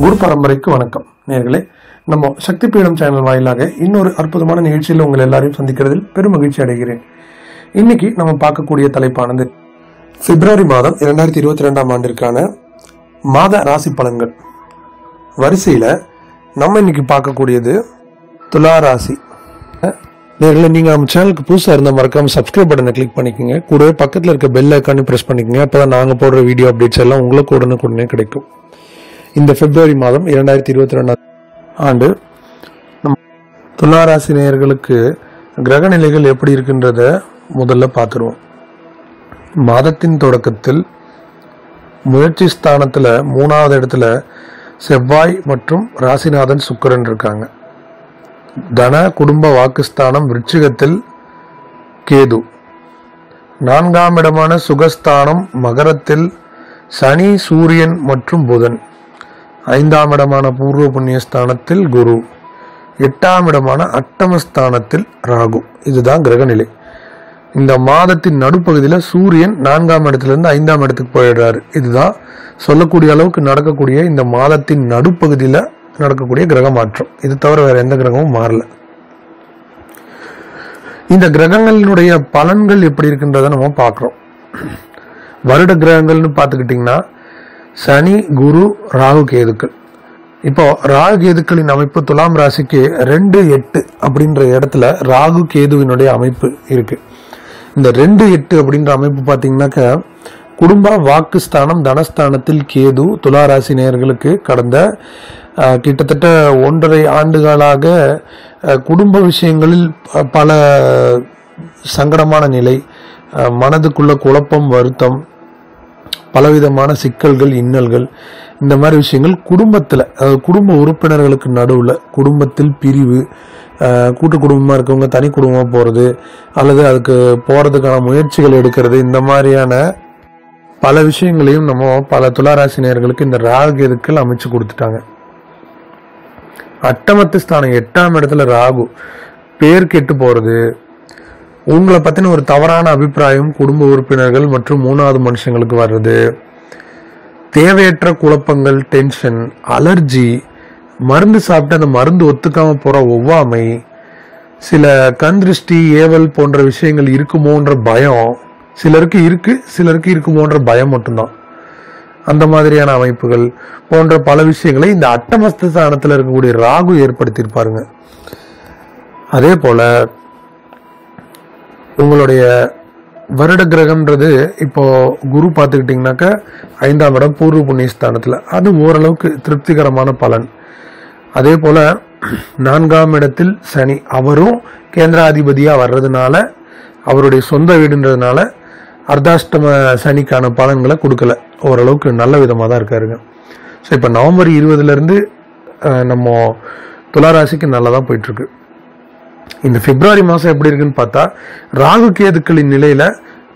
குரு பரம்பரைக்கு வணக்கம். நேர்களே நம்ம சக்தி பீடம் சேனல் வாயிலாக இன்னொரு அற்புதமான நிகழ்ச்சியில் உங்கள் எல்லாரையும் சந்திக்கிறதில் பெரும் மகிழ்ச்சி அடைகிறேன். இன்னைக்கு நம்ம பார்க்கக்கூடிய தலைப்பானது பிப்ரவரி மாதம் இரண்டாயிரத்தி இருபத்தி ரெண்டாம் ஆண்டிற்கான மாத ராசி பலன்கள். வரிசையில் நம்ம இன்னைக்கு பார்க்கக்கூடியது துலா ராசி. நேரில் நீங்கள் நம்ம சேனலுக்கு புதுசாக இருந்தால் மறக்காமல் சப்ஸ்கிரைப் பட்டனை கிளிக் பண்ணிக்கோங்க. கூடவே பக்கத்தில் இருக்க பெல் ஐக்கானு ப்ரெஸ் பண்ணிக்கோங்க. அப்போ தான் நாங்கள் போடுற வீடியோ அப்டேட்ஸ் எல்லாம் உங்களுக்கு உடனுக்குடனே கிடைக்கும். இந்த பிப்ரவரி மாதம் இரண்டாயிரத்தி இருபத்தி ரெண்டாம் ஆண்டு நம் துளாராசி நேயர்களுக்கு கிரக நிலைகள் எப்படி இருக்கின்றத முதல்ல பார்த்துருவோம். மாதத்தின் தொடக்கத்தில் முயற்சி ஸ்தானத்தில் மூணாவது இடத்துல செவ்வாய் மற்றும் ராசிநாதன் சுக்கரன் இருக்காங்க. தன குடும்ப வாக்குஸ்தானம் விருச்சிகத்தில் கேது. நான்காம் இடமான சுகஸ்தானம் மகரத்தில் சனி சூரியன் மற்றும் புதன். ஐந்தாம் இடமான பூர்வ புண்ணியஸ்தானத்தில் குரு. எட்டாம் இடமான அட்டமஸ்தானத்தில் ராகு. இதுதான் கிரகநிலை. இந்த மாதத்தின் நடுப்பகுதியில் சூரியன் நான்காம் இடத்திலிருந்து ஐந்தாம் இடத்துக்கு போயிடுறாரு. இதுதான் சொல்லக்கூடிய அளவுக்கு நடக்கக்கூடிய இந்த மாதத்தின் நடுப்பகுதியில் நடக்கக்கூடிய கிரக மாற்றம் இது தவிர வேற எந்த கிரகமும் மாறல. இந்த கிரகங்களினுடைய பலன்கள் எப்படி இருக்குன்றதை நம்ம பார்க்குறோம். வருட கிரகங்கள்னு பார்த்துக்கிட்டிங்கன்னா சனி குரு ராகு கேதுக்கள். இப்போ ராகு கேதுக்களின் அமைப்பு துலாம் ராசிக்கு ரெண்டு எட்டு அப்படின்ற இடத்துல ராகு கேதுவினுடைய அமைப்பு இருக்கு. இந்த ரெண்டு எட்டு அப்படின்ற அமைப்பு பார்த்தீங்கன்னாக்க குடும்ப வாக்குஸ்தானம் தனஸ்தானத்தில் கேது துலா ராசி நேயர்களுக்கு கடந்த கிட்டத்தட்ட ஒன்றரை ஆண்டுகளாக குடும்ப விஷயங்களில் பல சங்கடமான நிலை மனதுக்குள்ள குழப்பம் வருத்தம் பலவிதமான சிக்கல்கள் இன்னல்கள் இந்த மாதிரி விஷயங்கள் குடும்பத்தில் அதாவது குடும்ப உறுப்பினர்களுக்கு நடுவில் குடும்பத்தில் பிரிவு கூட்டு குடும்பமாக இருக்கவங்க தனி குடும்பமாக போகிறது அல்லது அதுக்கு போகிறதுக்கான முயற்சிகள் எடுக்கிறது இந்த மாதிரியான பல விஷயங்களையும் நம்ம பல துளாராசி நேர்களுக்கு இந்த ராகு அமைச்சு கொடுத்துட்டாங்க. அட்டமத்து ஸ்தானம் எட்டாம் இடத்துல ராகு பேர் கெட்டு போகிறது உங்களை பத்தின ஒரு தவறான அபிப்பிராயம் குடும்ப உறுப்பினர்கள் மற்றும் மூணாவது மனுஷங்களுக்கு வர்றது. தேவையற்ற குழப்பங்கள் டென்ஷன் அலர்ஜி மருந்து சாப்பிட்டு அந்த மருந்து ஒத்துக்காம போற ஒவ்வாமை சில கந்திருஷ்டி ஏவல் போன்ற விஷயங்கள் இருக்குமோன்ற பயம் சிலருக்கு இருக்கு சிலருக்கு இருக்குமோன்ற பயம் மட்டும்தான். அந்த மாதிரியான அமைப்புகள் போன்ற பல விஷயங்களை இந்த அட்டமஸ்த ஸ்தானத்தில் இருக்கக்கூடிய ராகு ஏற்படுத்தியிருப்பாருங்க. அதே போல உங்களுடைய வருட கிரகம்ன்றது இப்போ குரு பார்த்துக்கிட்டிங்கனாக்கா ஐந்தாம் இடம் பூர்வ புண்ணிய ஸ்தானத்தில் அது ஓரளவுக்கு திருப்திகரமான பலன். அதே போல நான்காம் இடத்தில் சனி அவரும் கேந்திராதிபதியாக வர்றதுனால அவருடைய சொந்த வீடுன்றதுனால அர்த்தாஷ்டம சனிக்கான பலன்களை கொடுக்கல. ஓரளவுக்கு நல்ல விதமாக தான் இருக்காருங்க. ஸோ இப்போ நவம்பர் இருபதுலேருந்து நம்ம துளாராசிக்கு நல்லா தான் போயிட்டுருக்கு. இந்த பிப்ரவரி மாதம் எப்படி இருக்குன்னு பார்த்தா ராகு கேதுக்களின் நிலையில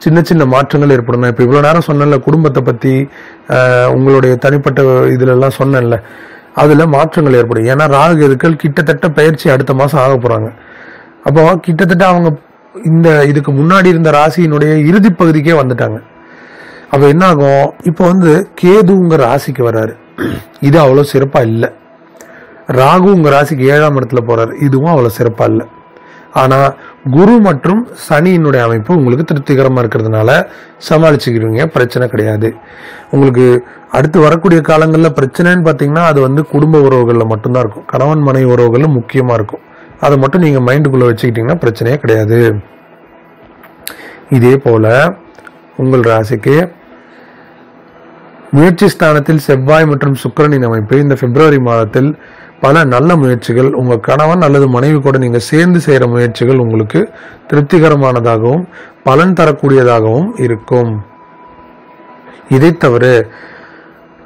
சின்ன சின்ன மாற்றங்கள் ஏற்படும் இப்போ இவ்வளோ நேரம் சொன்னேன்ல குடும்பத்தை பற்றி உங்களுடைய தனிப்பட்ட இதுலலாம் சொன்னேன்ல அதில் மாற்றங்கள் ஏற்படும். ஏன்னா ராகு கேதுக்கள் கிட்டத்தட்ட பயிற்சி அடுத்த மாதம் ஆக போகிறாங்க அப்போ கிட்டத்தட்ட அவங்க இந்த இதுக்கு முன்னாடி இருந்த ராசியினுடைய இறுதி பகுதிக்கே வந்துட்டாங்க. அப்போ என்ன ஆகும் இப்போ வந்து கேதுங்கிற ராசிக்கு வர்றாரு. இது அவ்வளோ சிறப்பாக இல்லை. ராகு உங்கள் ராசிக்கு ஏழாம் இடத்துல போகிறாரு இதுவும் அவ்வளோ சிறப்பாக இல்லை. ஆனால் குரு மற்றும் சனியினுடைய அமைப்பு உங்களுக்கு திருப்திகரமாக இருக்கிறதுனால சமாளிச்சுக்கிறீங்க பிரச்சனை கிடையாது. உங்களுக்கு அடுத்து வரக்கூடிய காலங்களில் பிரச்சனைன்னு பார்த்தீங்கன்னா அது வந்து குடும்ப உறவுகளில் மட்டும்தான் இருக்கும். கணவன் மனைவி உறவுகளில் முக்கியமாக இருக்கும். அதை மட்டும் நீங்கள் மைண்டுக்குள்ளே வச்சுக்கிட்டீங்கன்னா பிரச்சனையே கிடையாது. இதே போல் உங்கள் ராசிக்கு முயற்சி ஸ்தானத்தில் செவ்வாய் மற்றும் சுக்கிரனின் அமைப்பு இந்த பிப்ரவரி மாதத்தில் பல நல்ல முயற்சிகள் உங்க கணவன் அல்லது மனைவி கூட நீங்க சேர்ந்து செய்யற முயற்சிகள் உங்களுக்கு திருப்திகரமானதாகவும் பலன் தரக்கூடியதாகவும் இருக்கும். இதை தவிர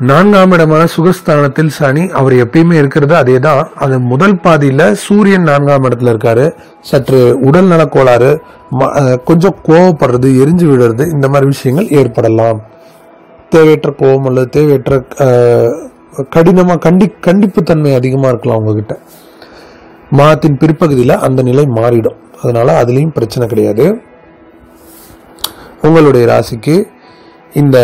நான்காம் இடமான சுகஸ்தானத்தில் சனி அவர் எப்பயுமே இருக்கிறது அதே தான் அது முதல் பாதியில சூரியன் நான்காம் இடத்துல இருக்காரு. சற்று உடல் நலக் கோளாறு ம- கொஞ்சம் கோவப்படுறது எரிஞ்சு விடுறது இந்த மாதிரி விஷயங்கள் ஏற்படலாம். தேவையற்ற கோபம் அல்லது தேவையற்ற கடினமாக கண்டி கண்டி கண்டிப்புத்தன்மை அதிகமாக இருக்கலாம் உங்ககிட்ட. மாதத்தின் பிற்பகுதியில் அந்த நிலை மாறிடும். அதனால அதுலேயும் பிரச்சனை கிடையாது. உங்களுடைய ராசிக்கு இந்த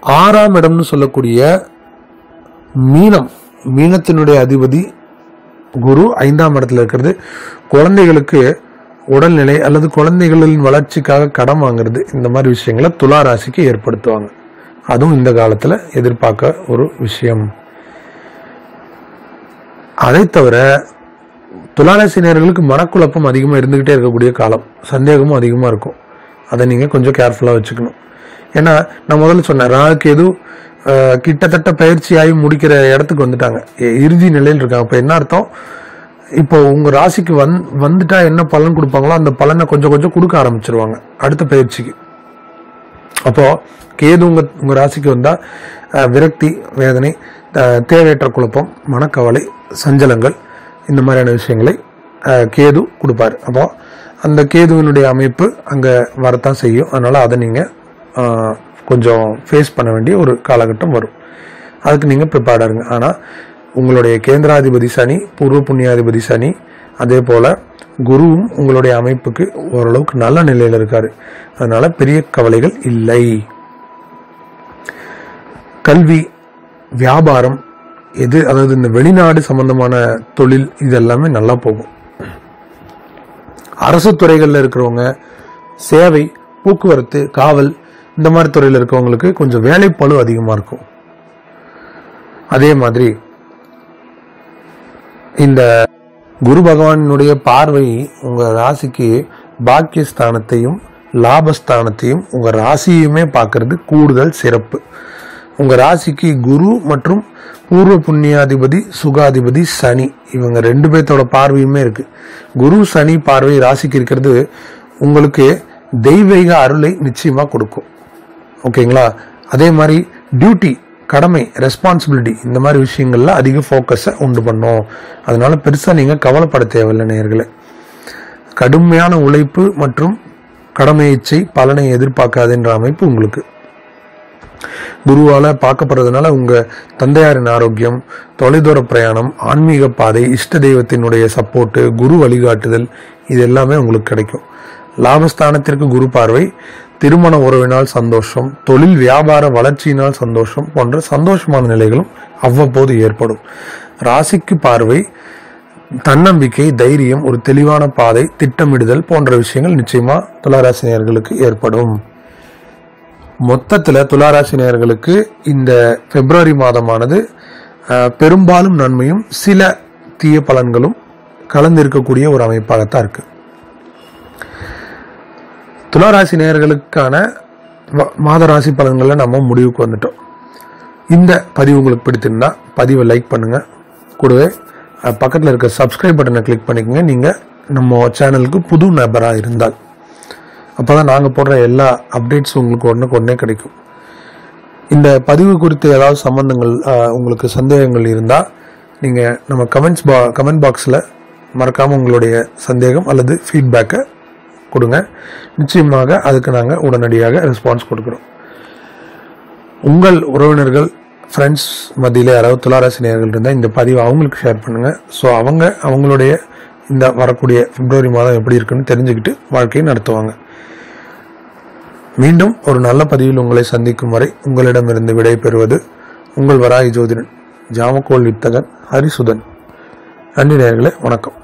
ஆறாம் இடம்னு சொல்லக்கூடிய மீனம் மீனத்தினுடைய அதிபதி குரு ஐந்தாம் இடத்துல இருக்கிறது. குழந்தைகளுக்கு உடல்நிலை அல்லது குழந்தைகளின் வளர்ச்சிக்காக கடன் வாங்குறது இந்த மாதிரி விஷயங்களை துலா ராசிக்கு ஏற்படுத்துவாங்க. அதுவும் இந்த காலத்தில் எதிர்பார்க்க ஒரு விஷயம். அதை தவிர துளாராசினியர்களுக்கு மனக்குழப்பம் அதிகமாக இருந்துக்கிட்டே இருக்கக்கூடிய காலம் சந்தேகமும் அதிகமாக இருக்கும். அதை நீங்கள் கொஞ்சம் கேர்ஃபுல்லாக வச்சுக்கணும். ஏன்னா நான் முதல்ல சொன்னேன் ராகுக்கு எதுவும் கிட்டத்தட்ட பயிற்சியாகி முடிக்கிற இடத்துக்கு வந்துட்டாங்க. இறுதி நிலையில் இருக்காங்க. அப்போ என்ன அர்த்தம்? இப்போ உங்கள் ராசிக்கு வந் வந்துட்டா என்ன பலன் கொடுப்பாங்களோ அந்த பலனை கொஞ்சம் கொஞ்சம் கொடுக்க ஆரம்பிச்சிருவாங்க. அடுத்த பயிற்சிக்கு. அப்போது கேது உங்கள் உங்கள் ராசிக்கு வந்தால் விரக்தி வேதனை தேவையற்ற குழப்பம் மனக்கவலை சஞ்சலங்கள் இந்த மாதிரியான விஷயங்களை கேது கொடுப்பாரு. அப்போது அந்த கேதுவினுடைய அமைப்பு அங்கே வரத்தான் செய்யும். அதனால் அதை நீங்கள் கொஞ்சம் ஃபேஸ் பண்ண வேண்டிய ஒரு காலகட்டம் வரும். அதுக்கு நீங்கள் ப்ரிப்பேர்டாக இருங்க. ஆனால் உங்களுடைய கேந்திராதிபதி சனி பூர்வ புண்ணியாதிபதி சனி அதே போல குருவும் உங்களுடைய அமைப்புக்கு ஓரளவுக்கு நல்ல நிலையில் இருக்காரு. அதனால பெரிய கவலைகள் இல்லை. கல்வி வியாபாரம் எது அதாவது இந்த வெளிநாடு சம்பந்தமான தொழில் இது எல்லாமே நல்லா போகும். அரசு துறைகளில் இருக்கிறவங்க சேவை போக்குவரத்து காவல் இந்த மாதிரி துறையில் இருக்கிறவங்களுக்கு கொஞ்சம் வேலைப்பளு அதிகமாக இருக்கும். அதே மாதிரி இந்த குரு பகவானுடைய பார்வை உங்கள் ராசிக்கு பாக்கியஸ்தானத்தையும் லாபஸ்தானத்தையும் உங்கள் ராசியுமே பார்க்கறது கூடுதல் சிறப்பு. உங்கள் ராசிக்கு குரு மற்றும் பூர்வ புண்ணியாதிபதி சுகாதிபதி சனி இவங்க ரெண்டு பேர்த்தோட பார்வையுமே இருக்கு. குரு சனி பார்வை ராசிக்கு இருக்கிறது உங்களுக்கு தெய்வீக அருளை நிச்சயமாக கொடுக்கும். ஓகேங்களா? அதே மாதிரி டியூட்டி கடமை ரெஸ்பான்சிபிலிட்டி இந்த மாதிரி விஷயங்கள்ல அதிக ஃபோக்கஸை உண்டு பண்ணும். அதனால பெருசா நீங்க கவலைப்பட தேவையில்லை நேர்களை கடுமையான உழைப்பு மற்றும் கடமை இச்சை பலனை எதிர்பார்க்காதுன்ற அமைப்பு உங்களுக்கு. குருவால பார்க்கப்படுறதுனால உங்க தந்தையாரின் ஆரோக்கியம் தொலைதூர பிரயாணம் ஆன்மீக பாதை இஷ்ட தெய்வத்தினுடைய சப்போர்ட்டு குரு வழிகாட்டுதல் இது எல்லாமே உங்களுக்கு கிடைக்கும். லாபஸ்தானத்திற்கு குரு பார்வை திருமண உறவினால் சந்தோஷம் தொழில் வியாபார வளர்ச்சியினால் சந்தோஷம் போன்ற சந்தோஷமான நிலைகளும் அவ்வப்போது ஏற்படும். ராசிக்கு பார்வை தன்னம்பிக்கை தைரியம் ஒரு தெளிவான பாதை திட்டமிடுதல் போன்ற விஷயங்கள் நிச்சயமா துளாராசினியர்களுக்கு ஏற்படும். மொத்தத்தில் துளாராசி நேயர்களுக்கு இந்த பிப்ரவரி மாதமானது பெரும்பாலும் நன்மையும் சில தீய பலன்களும் கலந்திருக்கக்கூடிய ஒரு அமைப்பாகத்தான் இருக்குது துளாராசி நேயர்களுக்கான வ- மாத ராசி பலன்களை நம்ம முடிவுக்கு வந்துட்டோம். இந்த பதிவு உங்களுக்கு பிடித்திருந்தா பதிவை லைக் பண்ணுங்க. கூடவே பக்கத்தில் இருக்க சப்ஸ்கிரைப் பட்டனை கிளிக் பண்ணிக்கோங்க. நீங்கள் நம்ம சேனலுக்கு புது நபராக இருந்தால். அப்பதான் நாங்கள் போடுற எல்லா அப்டேட்ஸும் உங்களுக்கு ஒன்றுக்கு உடனே கிடைக்கும். இந்த பதிவு குறித்து ஏதாவது சம்பந்தங்கள் உங்களுக்கு சந்தேகங்கள் இருந்தால் நீங்கள் நம்ம கமெண்ட்ஸ் பா கமெண்ட் பாக்ஸில் மறக்காமல் உங்களுடைய சந்தேகம் அல்லது ஃபீட்பேக்கை கொடுங்க. நிச்சயமாக அதுக்கு நாங்கள் உடனடியாக ரெஸ்பான்ஸ் கொடுக்குறோம். உங்கள் உறவினர்கள் ஃப்ரெண்ட்ஸ் மத்தியில் யாராவது துளாராசி இருந்தால் இந்த பதிவை அவங்களுக்கு ஷேர் பண்ணுங்கள் ஸோ அவங்க அவங்களுடைய இந்த வரக்கூடிய பிப்ரவரி மாதம் எப்படி இருக்குன்னு தெரிஞ்சுக்கிட்டு வாழ்க்கையை நடத்துவாங்க. மீண்டும் ஒரு நல்ல பதிவில் உங்களை சந்திக்கும் வரை உங்களிடமிருந்து விடை பெறுவது உங்கள் வராய் ஜோதிடன் ஜாமக்கோள் வித்தகன் ஹரிசுதன். நன்றி நேர்களே வணக்கம்.